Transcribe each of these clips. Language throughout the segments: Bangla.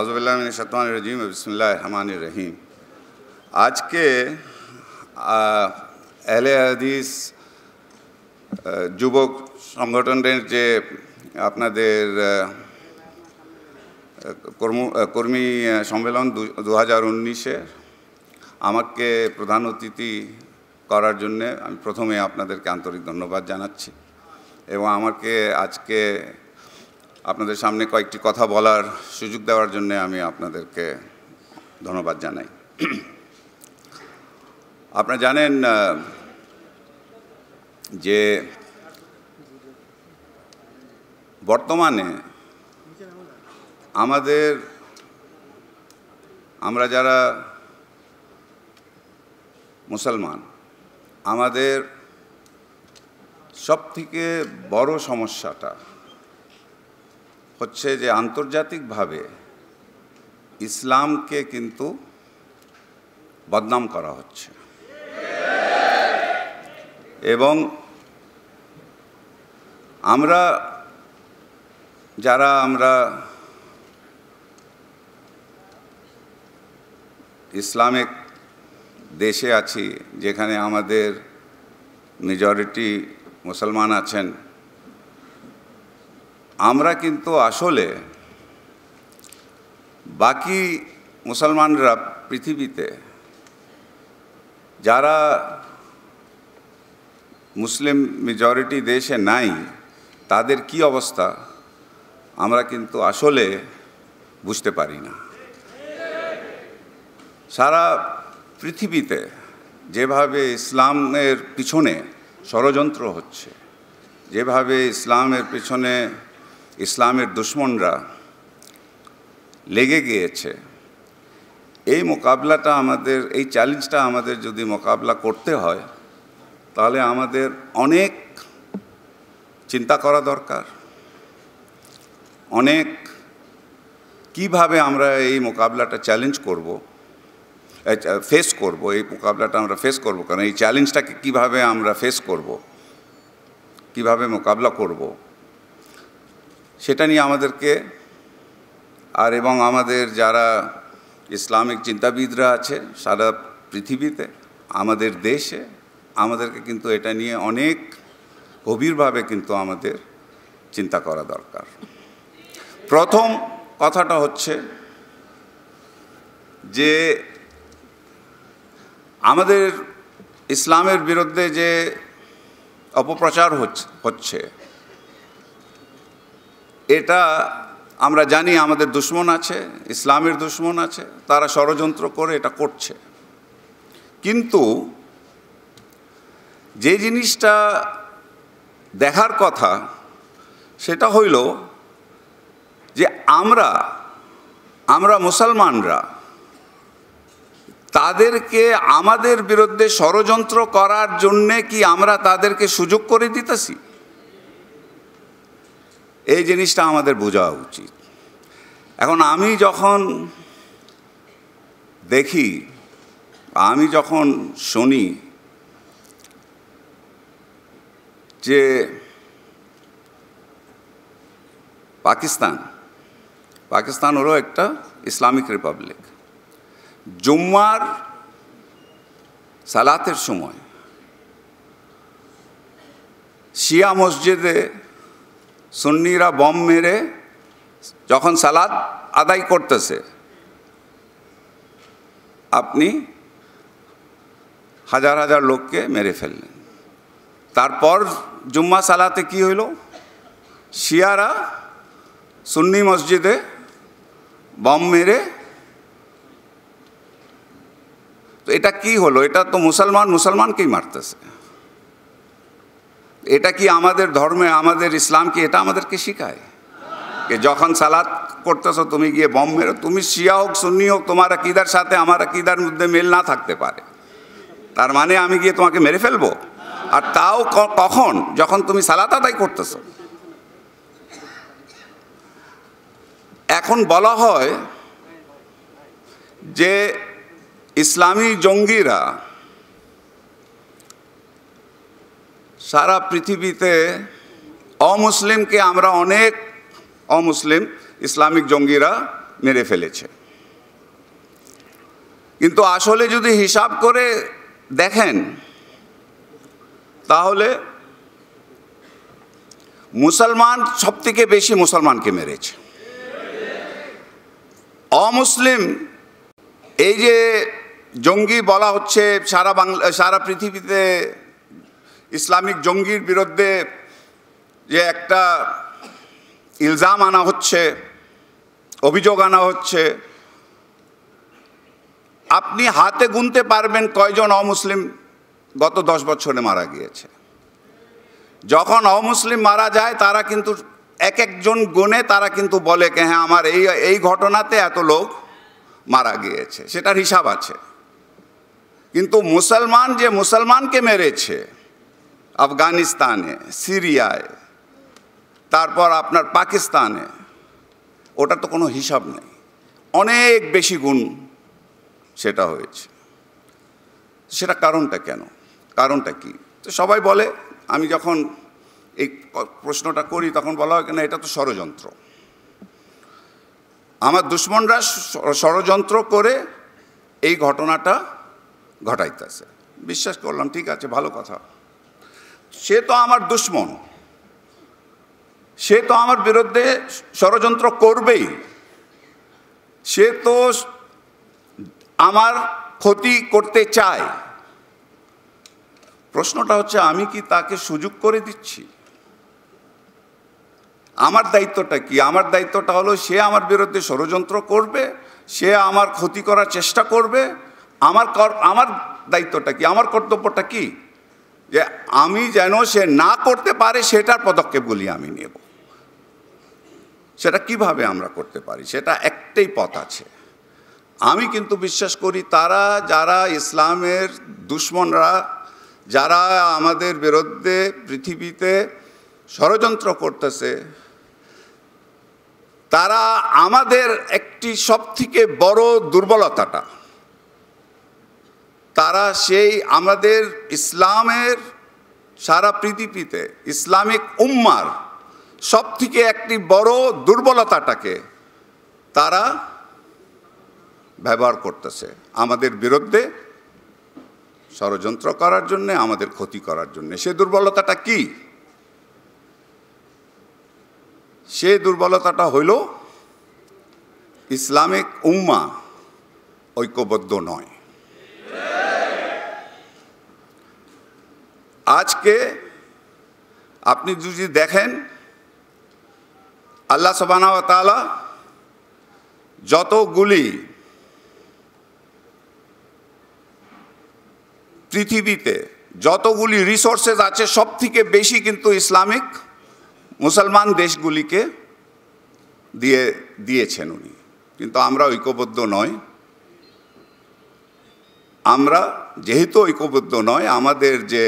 আজবুল্লাহমান রজিম বিসমুল্লাহ রহমান রহিম। আজকে এহলে হাদিস যুবক সংগঠনের যে আপনাদের কর্ম কর্মী সম্মেলন দু হাজার উনিশে, আমাকে প্রধান অতিথি করার জন্যে আমি প্রথমে আপনাদেরকে আন্তরিক ধন্যবাদ জানাচ্ছি। এবং আমাকে আজকে আপনাদের সামনে কয়েকটি কথা বলার সুযোগ দেওয়ার জন্য আমি আপনাদেরকে ধন্যবাদ জানাই। আপনারা জানেন যে বর্তমানে আমাদের, আমরা যারা মুসলমান, আমাদের সবথেকে বড় সমস্যাটা হচ্ছে যে আন্তর্জাতিকভাবে ইসলামকে কিন্তু বদনাম করা হচ্ছে। এবং আমরা যারা আমরা ইসলামিক দেশে আছি, যেখানে আমাদের মেজরিটি মুসলমান আছেন আমরা কিন্তু আসলে বাকি মুসলমানরা পৃথিবীতে যারা মুসলিম মেজরিটি দেশে নাই, তাদের কি অবস্থা? আমরা কিন্তু আসলে বুঝতে পারি না। সারা পৃথিবীতে যেভাবে ইসলামের পিছনে ষড়যন্ত্র হচ্ছে, যেভাবে ইসলামের পিছনে ইসলামের দুশ্মনরা লেগে গিয়েছে। এই মোকাবলাটা আমাদের, এই চ্যালেঞ্জটা আমাদের যদি মোকাবলা করতে হয়, তাহলে আমাদের অনেক চিন্তা করা দরকার। অনেক কীভাবে আমরা এই মোকাবলাটা চ্যালেঞ্জ করব ফেস করব, এই মোকাবলাটা আমরা ফেস করব, কারণ এই চ্যালেঞ্জটাকে কীভাবে আমরা ফেস করব, কীভাবে মোকাবলা করব সেটা নিয়ে আমাদেরকে আর এবং আমাদের যারা ইসলামিক চিন্তাবিদরা আছে সারা পৃথিবীতে, আমাদের দেশে, আমাদেরকে কিন্তু এটা নিয়ে অনেক গভীরভাবে কিন্তু আমাদের চিন্তা করা দরকার। প্রথম কথাটা হচ্ছে যে আমাদের ইসলামের বিরুদ্ধে যে অপপ্রচার হচ্ছে এটা আমরা জানি আমাদের দুশ্মন আছে, ইসলামের দুশ্মন আছে, তারা ষড়যন্ত্র করে এটা করছে। কিন্তু যে জিনিসটা দেখার কথা সেটা হইল যে আমরা আমরা মুসলমানরা তাদেরকে আমাদের বিরুদ্ধে ষড়যন্ত্র করার জন্যে কি আমরা তাদেরকে সুযোগ করে দিতেছি? এই জিনিসটা আমাদের বোঝা উচিত। এখন আমি যখন দেখি, আমি যখন শুনি যে পাকিস্তান পাকিস্তান হলো একটা ইসলামিক রিপাবলিক। জুম্মার সালাতের সময় শিয়া মসজিদে সুন্নিরা বম মেরে যখন সালাদ আদায় করতেছে, আপনি হাজার হাজার লোককে মেরে ফেললেন। তারপর জুম্মা সালাতে কি হইল? শিয়ারা সুন্নি মসজিদে বম মেরে, তো এটা কি হলো? এটা তো মুসলমান, মুসলমানকেই মারতেছে। এটা কি আমাদের ধর্মে, আমাদের ইসলাম কি, এটা আমাদেরকে শিখায়? যে যখন সালাদ করতেছো, তুমি গিয়ে বম মেরো। তুমি শিয়া হোক, সুন্নি হোক, তোমার আকিদার সাথে আমার আকিদার মধ্যে মেল না থাকতে পারে। তার মানে আমি গিয়ে তোমাকে মেরে ফেলব? আর তাও কখন? যখন তুমি সালাত আদায় করতেছো। এখন বলা হয় যে ইসলামী জঙ্গিরা সারা পৃথিবীতে অমুসলিমকে আমরা অনেক অমুসলিম ইসলামিক জঙ্গিরা মেরে ফেলেছে। কিন্তু আসলে যদি হিসাব করে দেখেন, তাহলে মুসলমান সব থেকে বেশি মুসলমানকে মেরেছে। অমুসলিম, এই যে জঙ্গি বলা হচ্ছে সারা বাংলা, সারা পৃথিবীতে ইসলামিক জঙ্গির বিরুদ্ধে যে একটা ইলজাম আনা হচ্ছে, অভিযোগ আনা হচ্ছে, আপনি হাতে গুনতে পারবেন কয়জন অমুসলিম গত দশ বছরে মারা গিয়েছে। যখন অমুসলিম মারা যায়, তারা কিন্তু এক একজন গুণে তারা কিন্তু বলে কে হ্যাঁ আমার এই এই ঘটনাতে এত লোক মারা গিয়েছে। সেটার হিসাব আছে। কিন্তু মুসলমান যে মুসলমানকে মেরেছে আফগানিস্তানে, সিরিয়ায়, তারপর আপনার পাকিস্তানে ওটা তো কোনো হিসাব নেই। অনেক বেশি গুণ সেটা হয়েছে। সেটা কারণটা কেন? কারণটা কি? তো সবাই বলে, আমি যখন এই প্রশ্নটা করি, তখন বলা হয় কেন এটা তো ষড়যন্ত্র। আমার দুশ্মনরা ষড়যন্ত্র করে এই ঘটনাটা ঘটাইতেছে। বিশ্বাস করলাম, ঠিক আছে, ভালো কথা। সে তো আমার দুশ্মন। সে তো আমার বিরুদ্ধে ষড়যন্ত্র করবেই। সে তো আমার ক্ষতি করতে চায়। প্রশ্নটা হচ্ছে, আমি কি তাকে সুযোগ করে দিচ্ছি? আমার দায়িত্বটা কি? আমার দায়িত্বটা হলো, সে আমার বিরুদ্ধে ষড়যন্ত্র করবে, সে আমার ক্ষতি করার চেষ্টা করবে। আমার আমার দায়িত্বটা কি? আমার কর্তব্যটা কি? যে আমি যেন সে না করতে পারে, সেটার পদক্ষেপগুলি আমি নেব। সেটা কীভাবে আমরা করতে পারি? সেটা একটাই পথ আছে। আমি কিন্তু বিশ্বাস করি তারা, যারা ইসলামের দুশ্মনরা, যারা আমাদের বিরুদ্ধে পৃথিবীতে ষড়যন্ত্র করতেছে, তারা আমাদের একটি সবথেকে বড় দুর্বলতাটা তারা সেই আমাদের ইসলামের সারা পৃথিবীতে, ইসলামিক উম্মার সব থেকে একটি বড় দুর্বলতাটাকে তারা ব্যবহার করতেছে। আমাদের বিরুদ্ধে ষড়যন্ত্র করার জন্যে, আমাদের ক্ষতি করার জন্যে। সে দুর্বলতাটা কি? সে দুর্বলতাটা হইল ইসলামিক উম্মা ঐক্যবদ্ধ নয়। আজকে আপনি যদি দেখেন, আল্লাহ সবানা তালা যতগুলি পৃথিবীতে যতগুলি রিসোর্সেস আছে সব থেকে বেশি কিন্তু ইসলামিক মুসলমান দেশগুলিকে দিয়ে, দিয়েছেন উনি। কিন্তু আমরা ঐক্যবদ্ধ নয় আমরা যেহেতু ঐক্যবদ্ধ নয় আমাদের যে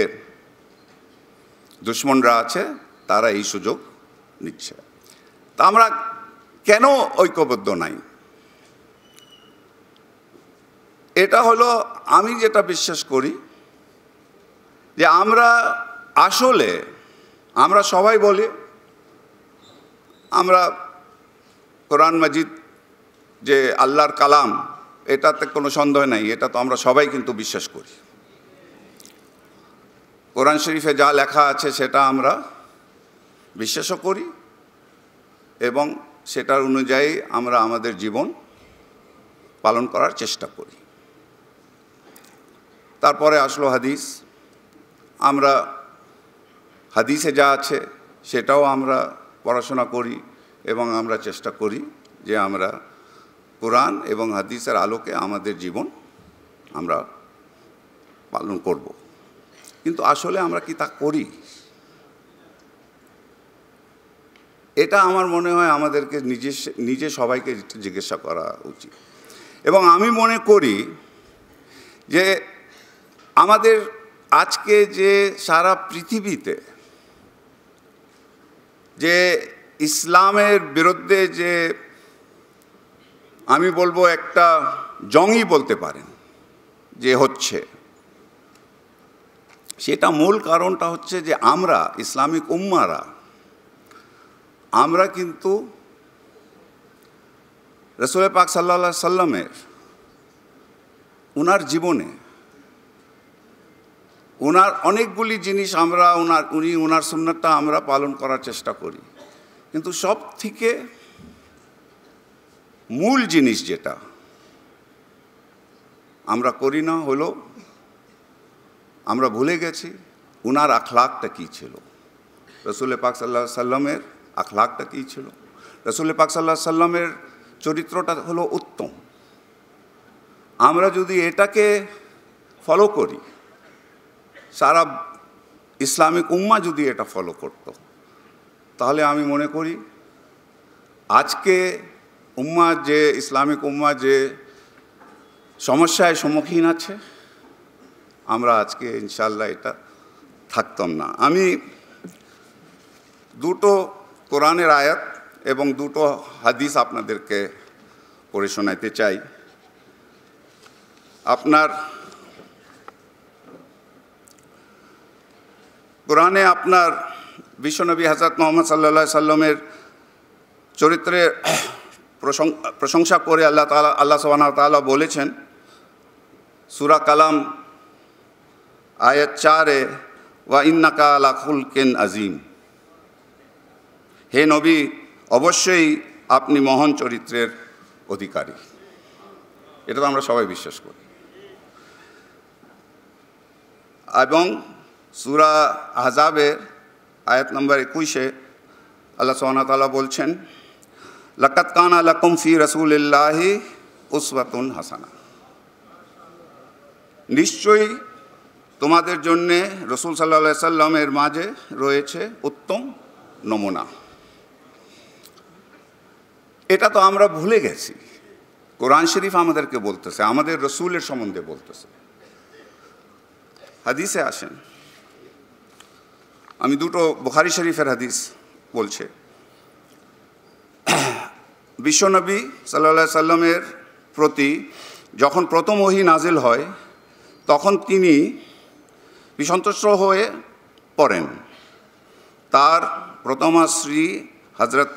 দুশ্মনরা আছে, তারা এই সুযোগ নিচ্ছে। তা আমরা কেন ঐক্যবদ্ধ নাই? এটা হলো, আমি যেটা বিশ্বাস করি, যে আমরা আসলে, আমরা সবাই বলি, আমরা কোরআন মাজিদ যে আল্লাহর কালাম, এটাতে কোনো সন্দেহ নাই, এটা তো আমরা সবাই কিন্তু বিশ্বাস করি। কোরআন শরীফে যা লেখা আছে সেটা আমরা বিশ্বাসও করি এবং সেটার অনুযায়ী আমরা আমাদের জীবন পালন করার চেষ্টা করি। তারপরে আসলো হাদিস। আমরা হাদিসে যা আছে সেটাও আমরা পড়াশোনা করি এবং আমরা চেষ্টা করি যে আমরা কোরআন এবং হাদিসের আলোকে আমাদের জীবন আমরা পালন করব। কিন্তু আসলে আমরা কি তা করি? এটা আমার মনে হয় আমাদেরকে নিজে নিজে সবাইকে জিজ্ঞাসা করা উচিত। এবং আমি মনে করি যে আমাদের আজকে যে সারা পৃথিবীতে যে ইসলামের বিরুদ্ধে যে আমি বলব একটা জংই বলতে পারেন, যে হচ্ছে সেটা মূল কারণটা হচ্ছে যে আমরা, ইসলামিক উম্মারা, আমরা কিন্তু রসুল পাক সাল্লা সাল্লামের ওনার জীবনে ওনার অনেকগুলি জিনিস আমরা ওনার উনি ওনার সুন্নতটা আমরা পালন করার চেষ্টা করি। কিন্তু সব থেকে মূল জিনিস যেটা আমরা করি না হলো আমরা ভুলে গেছি, উনার আখলাকটা কী ছিল? রসুল পাক সাল্লাহ সাল্লামের আখলাকটা কী ছিল? রসুল পাক সাল্লাহ সাল্লামের চরিত্রটা হলো উত্তম। আমরা যদি এটাকে ফলো করি, সারা ইসলামিক উম্মা যদি এটা ফলো করত, তাহলে আমি মনে করি আজকে উম্মা যে, ইসলামিক উম্মা যে সমস্যায় সম্মুখীন আছে আমরা আজকে ইনশাল্লাহ এটা থাকতাম না। আমি দুটো কোরআনের আয়াত এবং দুটো হাদিস আপনাদেরকে পড়ে শোনাইতে চাই। আপনার কোরআনে আপনার বিশ্বনবী হাজরত মোহাম্মদ সাল্লা সাল্লামের চরিত্রের প্রশংসা করে আল্লাহ তালা আল্লাহ সবানা তালা বলেছেন, সুরা কালাম আয়াত চারে, ওয়া ইন্নাকা আলা খুলকেন আজিম হে নবী, অবশ্যই আপনি মহান চরিত্রের অধিকারী। এটা তো আমরা সবাই বিশ্বাস করি। এবং সুরা আহজাবের আয়াত নম্বর একুশে আল্লাহ সোহানা তালা বলছেন লকাত কানা লকুম ফি রসুল্লাহি উসওয়াতুন হাসানা। নিশ্চয়ই তোমাদের জন্যে রসুল সাল্লা সাল্লামের মাঝে রয়েছে উত্তম নমুনা। এটা তো আমরা ভুলে গেছি। কোরআন শরীফ আমাদেরকে বলতেছে, আমাদের রসুলের সম্বন্ধে বলতেছে। হাদিসে আসেন। আমি দুটো বুখারি শরীফের হাদিস বলছে। বিশ্বনবী সাল্লা সাল্লামের প্রতি যখন প্রথম ওহি নাজিল হয়, তখন তিনি বিসন্তুষ্ট হয়ে পড়েন। তার প্রথমা শ্রী হজরত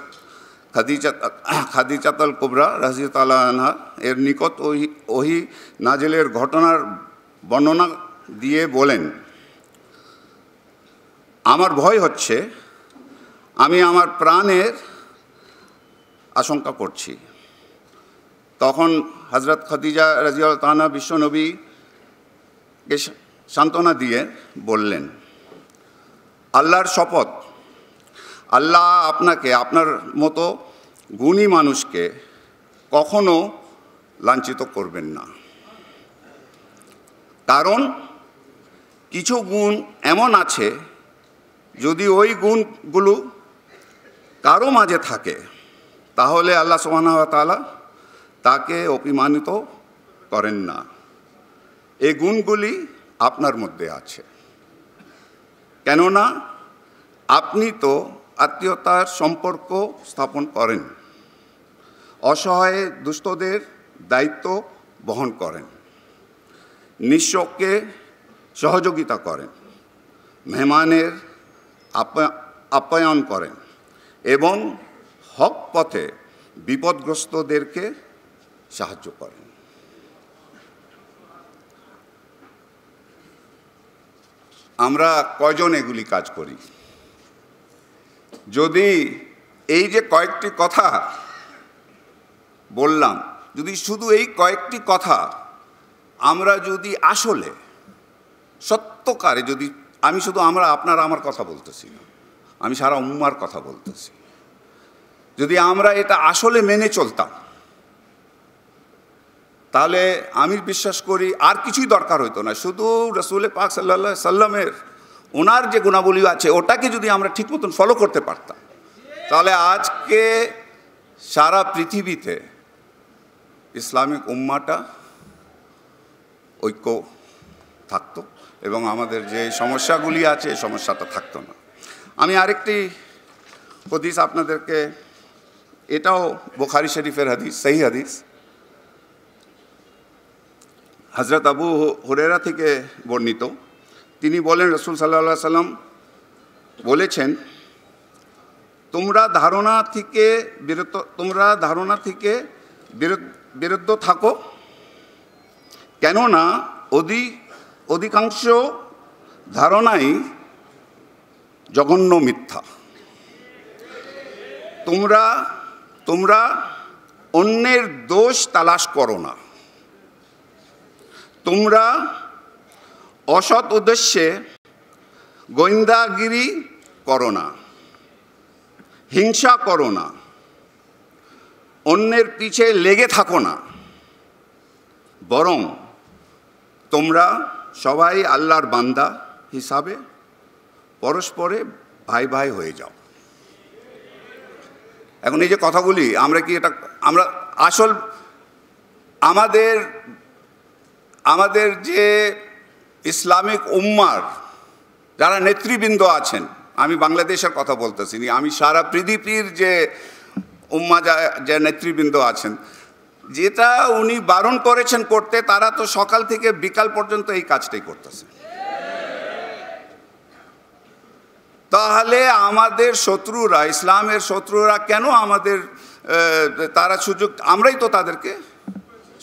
খাদিজা, খাদিজাতাল কুবরা রাজিয়ত আনহা এর নিকট ওহি ওহি নাজেলের ঘটনার বর্ণনা দিয়ে বলেন, আমার ভয় হচ্ছে, আমি আমার প্রাণের আশঙ্কা করছি। তখন হজরত খদিজা রাজিয়াল তানা বিশ্বনবীকে সান্ত্বনা দিয়ে বললেন, আল্লাহর শপথ, আল্লাহ আপনাকে, আপনার মতো গুণী মানুষকে কখনো লাঞ্ছিত করবেন না। কারণ কিছু গুণ এমন আছে, যদি ওই গুণগুলো কারও মাঝে থাকে, তাহলে আল্লাহ তালা তাকে অপমানিত করেন না। এই গুণগুলি আপনার মধ্যে আছে। কেননা আপনি তো আত্মীয়তার সম্পর্ক স্থাপন করেন। অসহায় দুস্থদের দায়িত্ব বহন করেন। নিঃস্বকে সহযোগিতা করেন। মেহমানের আপ্যায়ন করেন এবং হক পথে বিপদগ্রস্তদেরকে সাহায্য করেন। আমরা কয়জন এগুলি কাজ করি? যদি এই যে কয়েকটি কথা বললাম, যদি শুধু এই কয়েকটি কথা আমরা যদি আসলে, সত্যকারে যদি আমি শুধু আমরা, আপনার আমার কথা বলতেছি না, আমি সারা উম্মার কথা বলতেছি। যদি আমরা এটা আসলে মেনে চলতাম তাহলে আমি বিশ্বাস করি আর কিছুই দরকার হইতো না। শুধু রসুল পাক সাল্লা সাল্লামের ওনার যে গুণাবলী আছে, ওটাকে যদি আমরা ঠিক মতন ফলো করতে পারতাম। তাহলে আজকে সারা পৃথিবীতে ইসলামিক উম্মাটা ঐক্য থাকতো এবং আমাদের যে সমস্যাগুলি আছে, এই সমস্যাটা থাকতো না। আমি আরেকটি হদিস আপনাদেরকে, এটাও বোখারি শরীফের হাদিস সেই হাদিস। হজরত আবু হুরেরা থেকে বর্ণিত। তিনি বলেন, রসুল সাল্লা সাল্লাম বলেছেন, তোমরা ধারণা থেকে বিরত, তোমরা ধারণা থেকে বিরুদ্ধ থাকো। কেননা অধিক অধিকাংশ ধারণাই জঘন্য মিথ্যা। তোমরা তোমরা অন্যের দোষ তালাশ করো না। তোমরা অসৎ উদ্দেশ্যে গোয়েন্দাগিরি করো না, হিংসা করো না, অন্যের পিছে লেগে থাকো না, বরং তোমরা সবাই আল্লাহর বান্দা হিসাবে পরস্পরে ভাই ভাই হয়ে যাও। এখন এই যে কথাগুলি, আমরা কি এটা, আমরা আসল আমাদের আমাদের যে ইসলামিক উম্মার যারা নেতৃবৃন্দ আছেন, আমি বাংলাদেশের কথা বলতেছি আমি সারা পৃথিবীর যে উম্মা যা নেতৃবৃন্দ আছেন, যেটা উনি বারণ করেছেন করতে, তারা তো সকাল থেকে বিকাল পর্যন্ত এই কাজটাই করতেছে। তাহলে আমাদের শত্রুরা, ইসলামের শত্রুরা কেন আমাদের তারা সুযোগ, আমরাই তো তাদেরকে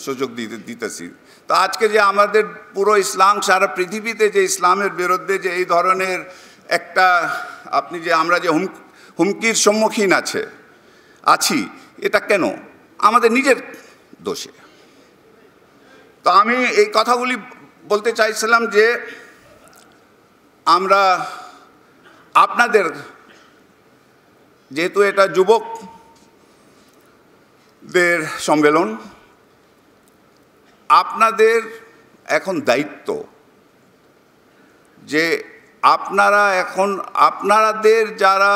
সুযোগ দিতে, দিতেছি। তো আজকে যে আমাদের পুরো ইসলাম, সারা পৃথিবীতে যে ইসলামের বিরুদ্ধে যে এই ধরনের একটা, আপনি যে আমরা যে হুম, হুমকির সম্মুখীন আছে, আছি, এটা কেন? আমাদের নিজের দোষে। তো আমি এই কথাগুলি বলতে চাইছিলাম যে আমরা আপনাদের, যেহেতু এটা যুবকদের সম্মেলন আপনাদের এখন দায়িত্ব যে আপনারা এখন আপনাদের যারা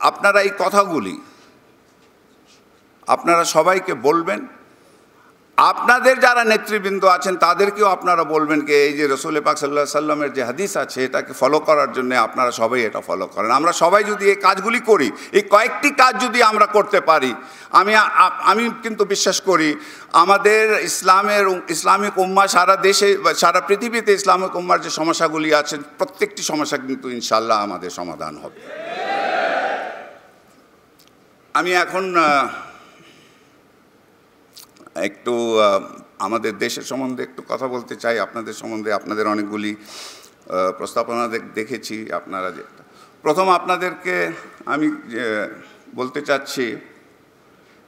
আপনারা এই কথাগুলি আপনারা সবাইকে বলবেন আপনাদের যারা নেতৃবৃন্দ আছেন, তাদেরকেও আপনারা বলবেন কি, এই যে রসুল পাক সাল্লাহ সাল্লামের যে হাদিস আছে, এটাকে ফলো করার জন্য আপনারা সবাই এটা ফলো করেন। আমরা সবাই যদি এই কাজগুলি করি, এই কয়েকটি কাজ যদি আমরা করতে পারি, আমি আমি কিন্তু বিশ্বাস করি, আমাদের ইসলামের ইসলামিক উম্মা সারা দেশে, সারা পৃথিবীতে ইসলামিক উম্মার যে সমস্যাগুলি আছে, প্রত্যেকটি সমস্যা কিন্তু ইনশাল্লাহ আমাদের সমাধান হবে। আমি এখন একটু আমাদের দেশের সম্বন্ধে একটু কথা বলতে চাই। আপনাদের সম্বন্ধে আপনাদের অনেকগুলি প্রস্তাবনা দেখেছি। আপনারা যে, প্রথম আপনাদেরকে আমি বলতে চাচ্ছি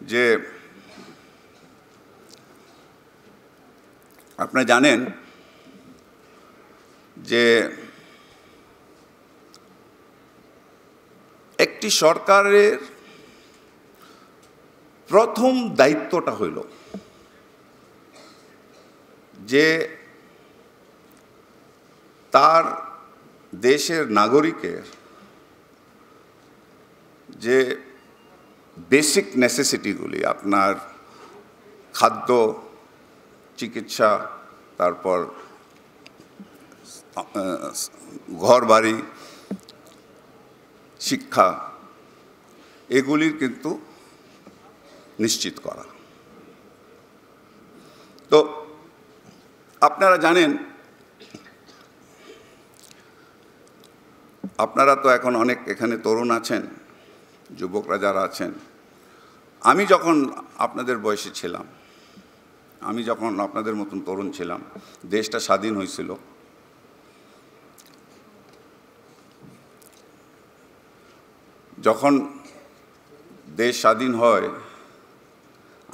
যে, আপনারা জানেন যে, একটি সরকারের প্রথম দায়িত্বটা হইল যে তার দেশের নাগরিকের যে বেসিক নেসেসিটিগুলি আপনার খাদ্য, চিকিৎসা, তারপর ঘর বাড়ি শিক্ষা, এগুলির কিন্তু নিশ্চিত করা। তো আপনারা জানেন, আপনারা তো এখন অনেক এখানে তরুণ আছেন, যুবকরা যারা আছেন। আমি যখন আপনাদের বয়সে ছিলাম, আমি যখন আপনাদের মতন তরুণ ছিলাম, দেশটা স্বাধীন হয়েছিল। যখন দেশ স্বাধীন হয়,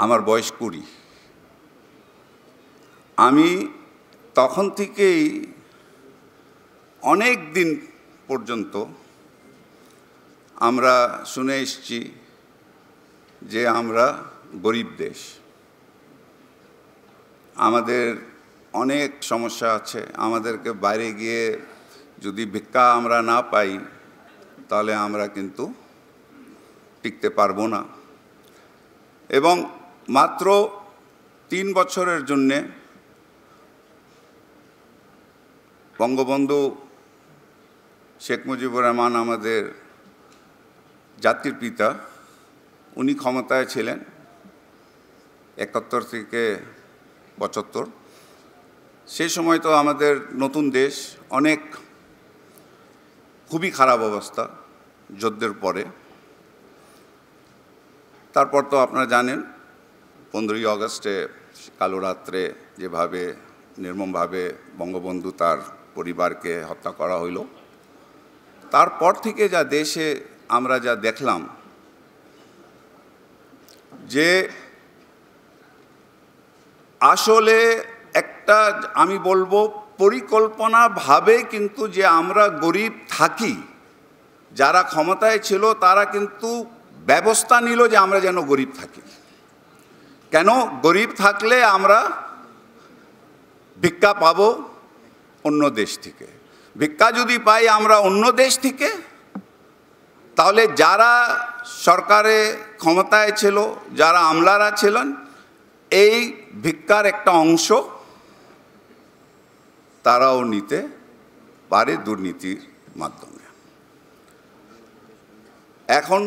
আমার বয়স কুড়ি। আমি তখন থেকেই অনেক দিন পর্যন্ত আমরা শুনে এসছি যে আমরা গরিব দেশ। আমাদের অনেক সমস্যা আছে। আমাদেরকে বাইরে গিয়ে যদি ভিক্ষা আমরা না পাই, তাহলে আমরা কিন্তু টিকতে পারব না। এবং মাত্র তিন বছরের জন্যে বঙ্গবন্ধু শেখ মুজিবুর রহমান আমাদের জাতির পিতা। উনি ক্ষমতায় ছিলেন একাত্তর থেকে পঁচাত্তর। সেই সময় তো আমাদের নতুন দেশ, অনেক খুবই খারাপ অবস্থা যুদ্ধের পরে। তারপর তো আপনারা জানেন, পনেরোই আগস্টে কালো রাত্রে যেভাবে নির্মমভাবে বঙ্গবন্ধু তার পরিবারকে হত্যা করা হইল। তারপর থেকে যা দেশে আমরা যা দেখলাম, যে আসলে একটা আমি বলব পরিকল্পনাভাবে কিন্তু যে আমরা গরিব থাকি, যারা ক্ষমতায় ছিল তারা কিন্তু ব্যবস্থা নিল যে আমরা যেন গরিব থাকি। কেন? গরিব থাকলে আমরা ভিক্ষা পাবো অন্য দেশ থেকে। ভিক্ষা যদি পাই আমরা অন্য দেশ থেকে, তাহলে যারা সরকারে ক্ষমতায় ছিল, যারা আমলারা ছিলেন, এই ভিক্ষার একটা অংশ তারাও নিতে পারে দুর্নীতির মাধ্যমে। এখন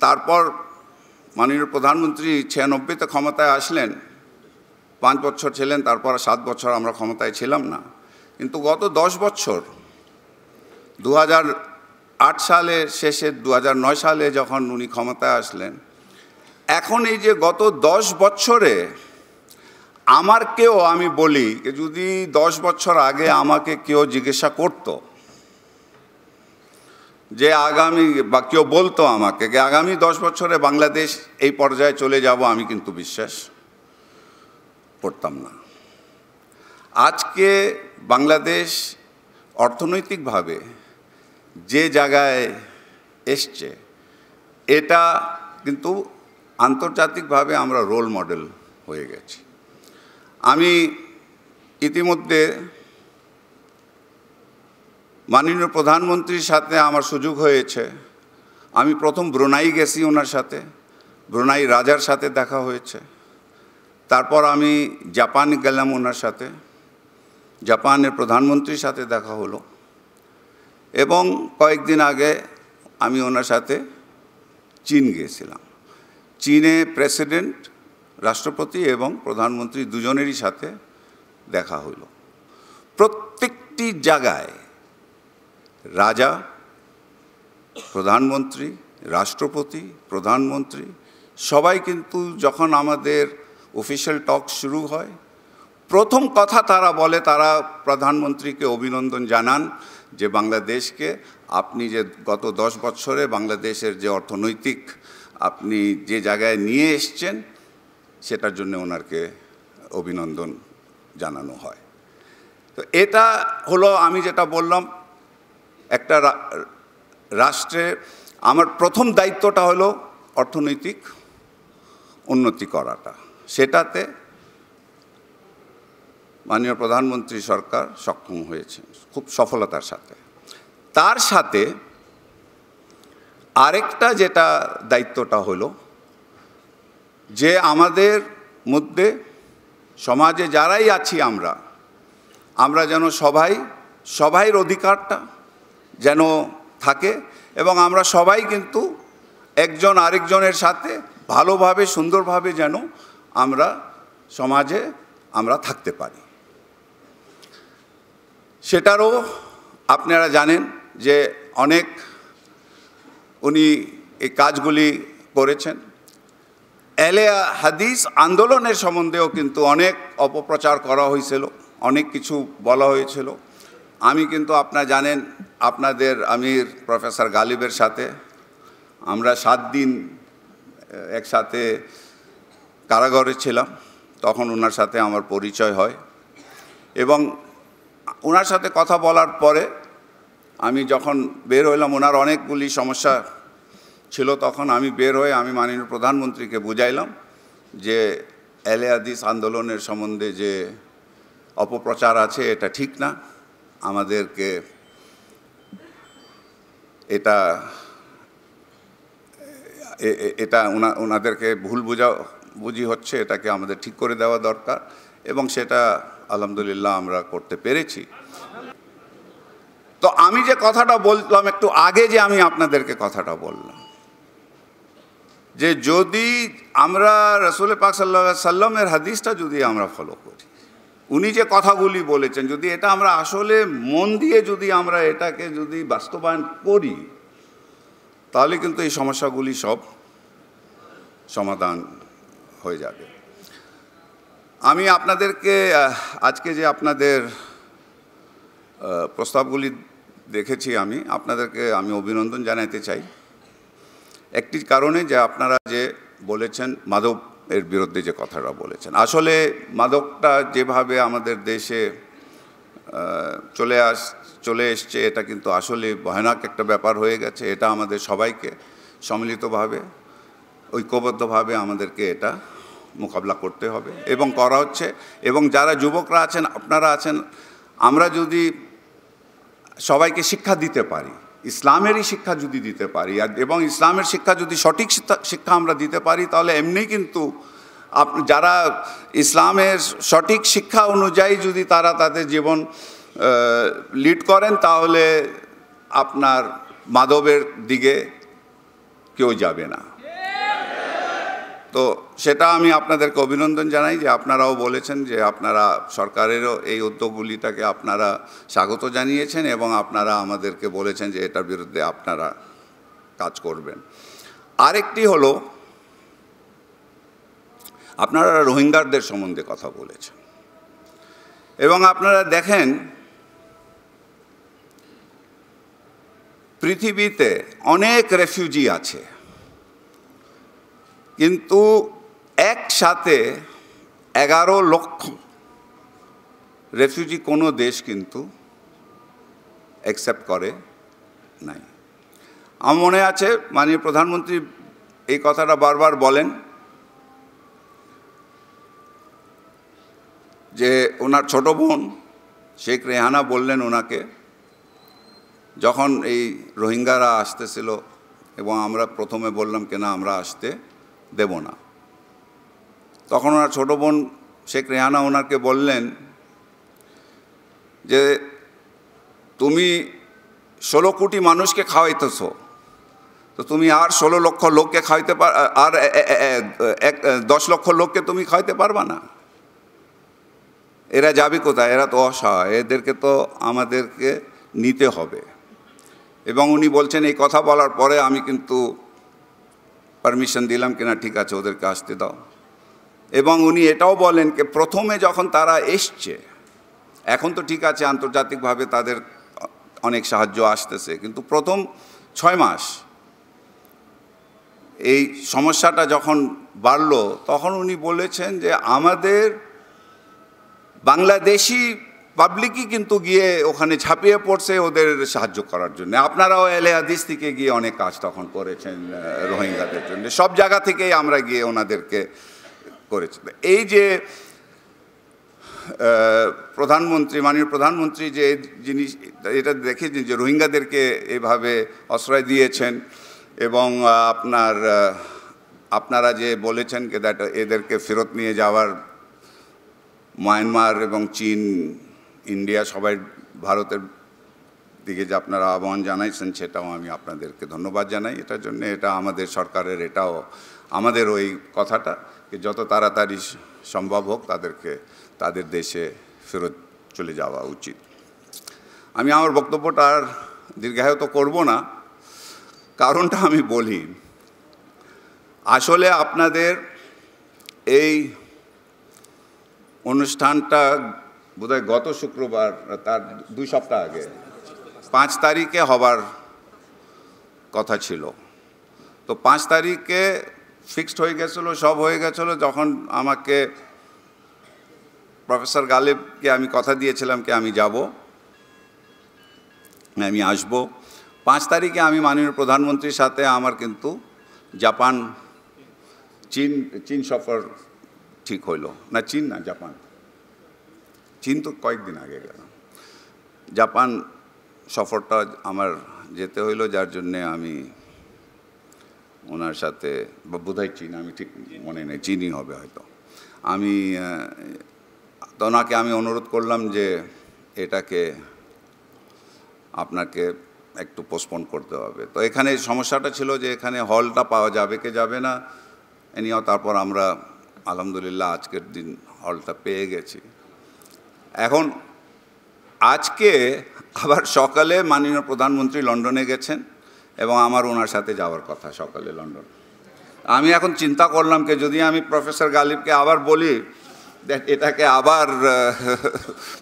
তারপর মাননীয় প্রধানমন্ত্রী ছিয়ানব্বইতে ক্ষমতায় আসলেন পাঁচ বছর ছিলেন, তারপর সাত বছর আমরা ক্ষমতায় ছিলাম না। কিন্তু গত দশ বছর দু আট সালে শেষে দু নয় সালে যখন উনি ক্ষমতায় আসলেন, এখন এই যে গত দশ বছরে আমার কেউ, আমি বলি যদি দশ বছর আগে আমাকে কেউ জিজ্ঞাসা করতো যে আগামী, বা কেউ বলতো আমাকে যে আগামী দশ বছরে বাংলাদেশ এই পর্যায়ে চলে যাব, আমি কিন্তু বিশ্বাস করতাম না। আজকে বাংলাদেশ অর্থনৈতিকভাবে যে জায়গায় এসছে, এটা কিন্তু আন্তর্জাতিকভাবে আমরা রোল মডেল হয়ে গেছি। আমি ইতিমধ্যে মাননীয় প্রধানমন্ত্রীর সাথে আমার সুযোগ হয়েছে। আমি প্রথম ব্রুনাই গেছি ওনার সাথে। ব্রুনাই রাজার সাথে দেখা হয়েছে। তারপর আমি জাপান গেলাম ওনার সাথে। জাপানের প্রধানমন্ত্রীর সাথে দেখা হলো। এবং কয়েকদিন আগে আমি ওনার সাথে চীন গিয়েছিলাম। চীনে প্রেসিডেন্ট, রাষ্ট্রপতি এবং প্রধানমন্ত্রী দুজনেরই সাথে দেখা হইল। প্রত্যেকটি জায়গায় রাজা, প্রধানমন্ত্রী, রাষ্ট্রপতি, প্রধানমন্ত্রী, সবাই কিন্তু যখন আমাদের অফিসিয়াল টক শুরু হয়। প্রথম কথা তারা বলে, তারা প্রধানমন্ত্রীকে অভিনন্দন জানান যে বাংলাদেশকে আপনি যে গত দশ বছরে বাংলাদেশের যে অর্থনৈতিক আপনি যে জায়গায় নিয়ে এসছেন, সেটার জন্য ওনারকে অভিনন্দন জানানো হয়। তো এটা হলো আমি যেটা বললাম, একটা রাষ্ট্রে আমার প্রথম দায়িত্বটা হলো অর্থনৈতিক উন্নতি করাটা। সেটাতে মাননীয় প্রধানমন্ত্রী সরকার সক্ষম হয়েছে খুব সফলতার সাথে। তার সাথে আরেকটা যেটা দায়িত্বটা হলো, যে আমাদের মধ্যে সমাজে যারাই আছি আমরা আমরা যেন সবাই, সবাইয়ের অধিকারটা যেন থাকে এবং আমরা সবাই কিন্তু একজন আরেকজনের সাথে ভালোভাবে, সুন্দরভাবে যেন আমরা সমাজে আমরা থাকতে পারি। সেটারও আপনারা জানেন যে অনেক উনি এই কাজগুলি করেছেন। এলেয়া হাদিস আন্দোলনের সম্বন্ধেও কিন্তু অনেক অপপ্রচার করা হয়েছিল, অনেক কিছু বলা হয়েছিল। আমি কিন্তু আপনারা জানেন, আপনাদের আমির প্রফেসর গালিবের সাথে আমরা সাত দিন একসাথে কারাগারে ছিলাম, তখন ওনার সাথে আমার পরিচয় হয়। এবং ওনার সাথে কথা বলার পরে আমি যখন বের হইলাম ওনার অনেকগুলি সমস্যা ছিল, তখন আমি বের হয়ে আমি মাননীয় প্রধানমন্ত্রীকে বুঝাইলাম যে এলে আদিস আন্দোলনের সম্বন্ধে যে অপপ্রচার আছে, এটা ঠিক না। আমাদেরকে এটা এটা ওনাদেরকে ভুল বোঝা বুঝি হচ্ছে এটাকে আমাদের ঠিক করে দেওয়া দরকার এবং সেটা আলহামদুলিল্লাহ আমরা করতে পেরেছি। তো আমি যে কথাটা বললাম একটু আগে যে আমি আপনাদেরকে কথাটা বললাম। যে যদি আমরা রসুল পাক সাল্লা সাল্লামের হাদিসটা যদি আমরা ফলো করি, উনি যে কথাগুলি বলেছেন, যদি এটা আমরা আসলে মন দিয়ে যদি আমরা এটাকে যদি বাস্তবায়ন করি, তাহলে কিন্তু এই সমস্যাগুলি সব সমাধান হয়ে যাবে। আমি আপনাদেরকে আজকে যে আপনাদের প্রস্তাবগুলি দেখেছি আমি, আপনাদেরকে আমি অভিনন্দন জানাতে চাই। একটি কারণে যে আপনারা যে বলেছেন, মাদক এর বিরুদ্ধে যে কথাটা বলেছেন। আসলে মাদকটা যেভাবে আমাদের দেশে চলে আস, চলে এসছে, এটা কিন্তু আসলে ভয়ানক একটা ব্যাপার হয়ে গেছে। এটা আমাদের সবাইকে সম্মিলিতভাবে, ঐক্যবদ্ধভাবে আমাদেরকে এটা মোকাবিলা করতে হবে। এবং করা হচ্ছে, এবং যারা যুবকরা আছেন, আপনারা আছেন, আমরা যদি সবাইকে শিক্ষা দিতে পারি, ইসলামেরই শিক্ষা যদি দিতে পারি, আর এবং ইসলামের শিক্ষা যদি সঠিক শিক্ষা- আমরা দিতে পারি, তাহলে এমনি কিন্তু যারা ইসলামের সঠিক শিক্ষা অনুযায়ী যদি তারা তাদের জীবন লিড করেন, তাহলে আপনার মাধবের দিকে কেউ যাবে না। তো সেটা আমি আপনাদেরকে অভিনন্দন জানাই যে আপনারাও বলেছেন যে আপনারা সরকারেরও এই উদ্যোগগুলিটাকে আপনারা স্বাগত জানিয়েছেন এবং আপনারা আমাদেরকে বলেছেন যে এটার বিরুদ্ধে আপনারা কাজ করবেন। আরেকটি হলো, আপনারা রোহিঙ্গারদের সম্বন্ধে কথা বলেছেন এবং আপনারা দেখেন পৃথিবীতে অনেক রেফিউজি আছে। কিন্তু একসাথে এগারো লক্ষ রেফিউজি কোনো দেশ কিন্তু অ্যাকসেপ্ট করে নাই। আমার মনে আছে, মাননীয় প্রধানমন্ত্রী এই কথাটা বারবার বলেন যে ওনার ছোট বোন শেখ রেহানা বললেন ওনাকে, যখন এই রোহিঙ্গারা আসতেছিল এবং আমরা প্রথমে বললাম, কেনা আমরা আসতে? দেব না। তখন ওনার ছোটো বোন শেখ রেহানা ওনাকে বললেন যে, তুমি ষোলো কোটি মানুষকে খাওয়াইতেছ, তো তুমি আর ষোলো লক্ষ লোককে খাওয়াইতে পার, আর এক দশ লক্ষ লোককে তুমি খাওয়াইতে পারবা না। এরা যাবে কোথায়? এরা তো অসহায়, এদেরকে তো আমাদেরকে নিতে হবে। এবং উনি বলছেন, এই কথা বলার পরে আমি কিন্তু পারমিশন দিলাম কিনা, ঠিক আছে, ওদেরকে আসতে দাও। এবং উনি এটাও বলেন যে প্রথমে যখন তারা এসছে, এখন তো ঠিক আছে, আন্তর্জাতিকভাবে তাদের অনেক সাহায্য আসতেছে, কিন্তু প্রথম ছয় মাস এই সমস্যাটা যখন বাড়লো, তখন উনি বলেছেন যে আমাদের বাংলাদেশি পাবলিকই কিন্তু গিয়ে ওখানে ছাপিয়ে পড়ছে ওদের সাহায্য করার জন্য। আপনারাও এলে হাদিস থেকে গিয়ে অনেক কাজ তখন করেছেন রোহিঙ্গাদের জন্য। সব জায়গা থেকেই আমরা গিয়ে ওনাদেরকে করেছি। এই যে প্রধানমন্ত্রী, মাননীয় প্রধানমন্ত্রী যে জিনিস, এটা দেখেছেন যে রোহিঙ্গাদেরকে এভাবে আশ্রয় দিয়েছেন এবং আপনার আপনারা যে বলেছেন দ্যাট এদেরকে ফেরত নিয়ে যাওয়ার, মায়ানমার এবং চীন ইন্ডিয়া, সবাই ভারতের দিকে যে আপনারা আহ্বান জানাইছেন, সেটাও আমি আপনাদেরকে ধন্যবাদ জানাই। এটার জন্য এটা আমাদের সরকারের, এটাও আমাদের ওই কথাটা যে যত তাড়াতাড়ি সম্ভব হোক, তাদেরকে, তাদের দেশে ফেরত চলে যাওয়া উচিত। আমি আমার বক্তব্যটা আর দীর্ঘায়িত করব না। কারণটা আমি বলি, আসলে আপনাদের এই অনুষ্ঠানটা বোধহয় গত শুক্রবার, তার দুই সপ্তাহ আগে। পাঁচ তারিখে হবার কথা ছিল। তো পাঁচ তারিখে ফিক্সড হয়ে গেছিল, সব হয়ে গেছিল, যখন আমাকে প্রফেসর গালেবকে আমি কথা দিয়েছিলাম কি আমি যাব, আমি আসব। পাঁচ তারিখে আমি মাননীয় প্রধানমন্ত্রীর সাথে আমার কিন্তু জাপান, চীন চীন সফর ঠিক হইল। না, চীন না, জাপান। চীন তো কয়েকদিন আগে গেল জাপান সফরটা আমার যেতে হইল, যার জন্যে আমি ওনার সাথে, বা বোধহয় চীন, আমি ঠিক মনে নেই, চীনই হবে হয়তো। আমি ওনাকে আমি অনুরোধ করলাম যে এটাকে আপনাকে একটু পোস্টপোন করতে হবে। তো এখানে সমস্যাটা ছিল যে এখানে হলটা পাওয়া যাবে কি যাবে না এনিও তারপর আমরা আলহামদুলিল্লাহ আজকের দিন হলটা পেয়ে গেছি। এখন আজকে আবার সকালে মাননীয় প্রধানমন্ত্রী লন্ডনে গেছেন এবং আমার ওনার সাথে যাওয়ার কথা সকালে লন্ডন। আমি এখন চিন্তা করলাম যে যদি আমি প্রফেসর গালিবকে আবার বলি এটাকে আবার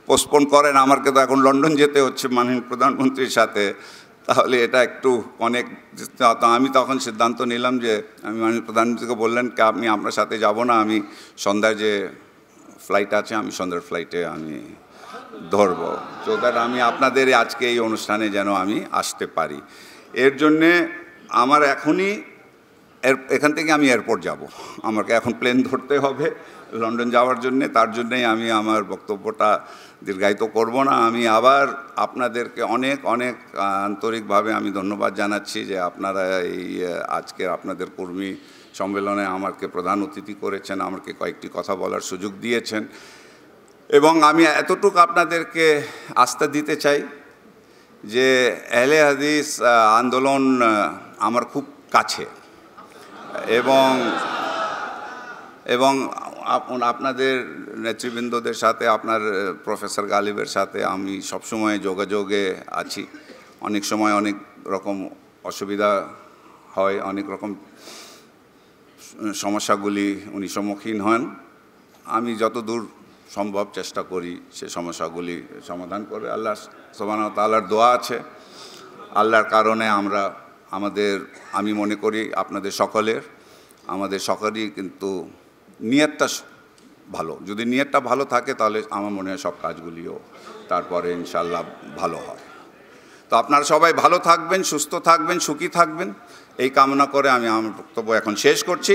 পোস্টপোন করেন আমাকে তো এখন লন্ডন যেতে হচ্ছে মাননীয় প্রধানমন্ত্রীর সাথে, তাহলে এটা একটু অনেক আমি তখন সিদ্ধান্ত নিলাম যে, আমি মাননীয় প্রধানমন্ত্রীকে বললেন, কি, আপনি আপনার সাথে যাব না, আমি সন্ধ্যায় যে ফ্লাইট আছে, আমি সন্ধ্যার ফ্লাইটে আমি ধরব। তো দ্যাট আমি আপনাদের আজকে এই অনুষ্ঠানে যেন আমি আসতে পারি। এর জন্যে আমার এখনই এখান থেকে আমি এয়ারপোর্ট যাব। আমাকে এখন প্লেন ধরতে হবে লন্ডন যাওয়ার জন্যে। তার জন্যেই আমি আমার বক্তব্যটা দীর্ঘায়িত করব না। আমি আবার আপনাদেরকে অনেক অনেক আন্তরিকভাবে আমি ধন্যবাদ জানাচ্ছি যে আপনারা এই আজকের আপনাদের কর্মী সম্মেলনে আমাকে প্রধান অতিথি করেছেন, আমাকে কয়েকটি কথা বলার সুযোগ দিয়েছেন। এবং আমি এতটুকু আপনাদেরকে আস্থা দিতে চাই যে এহলে হাদিস আন্দোলন আমার খুব কাছে। এবং এবং আপ- আপনাদের নেতৃবৃন্দদের সাথে, আপনার প্রফেসর গালিবের সাথে আমি সবসময় যোগাযোগে আছি। অনেক সময় অনেক রকম অসুবিধা হয়, অনেক রকম সমস্যাগুলি উনি সম্মুখীন হন। আমি যত দূর সম্ভব চেষ্টা করি সে সমস্যাগুলি সমাধান করে। আল্লাহ সোবান তাল্লার দোয়া আছে। আল্লাহর কারণে আমরা, আমাদের, আমি মনে করি আপনাদের সকলের, আমাদের সকলেরই কিন্তু নিয়তটা ভালো। যদি নিয়তটা ভালো থাকে তাহলে আমার মনে হয় সব কাজগুলিও তারপরে ইনশাল্লাহ ভালো হয়। তো আপনারা সবাই ভালো থাকবেন, সুস্থ থাকবেন, সুখী থাকবেন। এই কামনা করে আমি আমার বক্তব্য এখন শেষ করছি।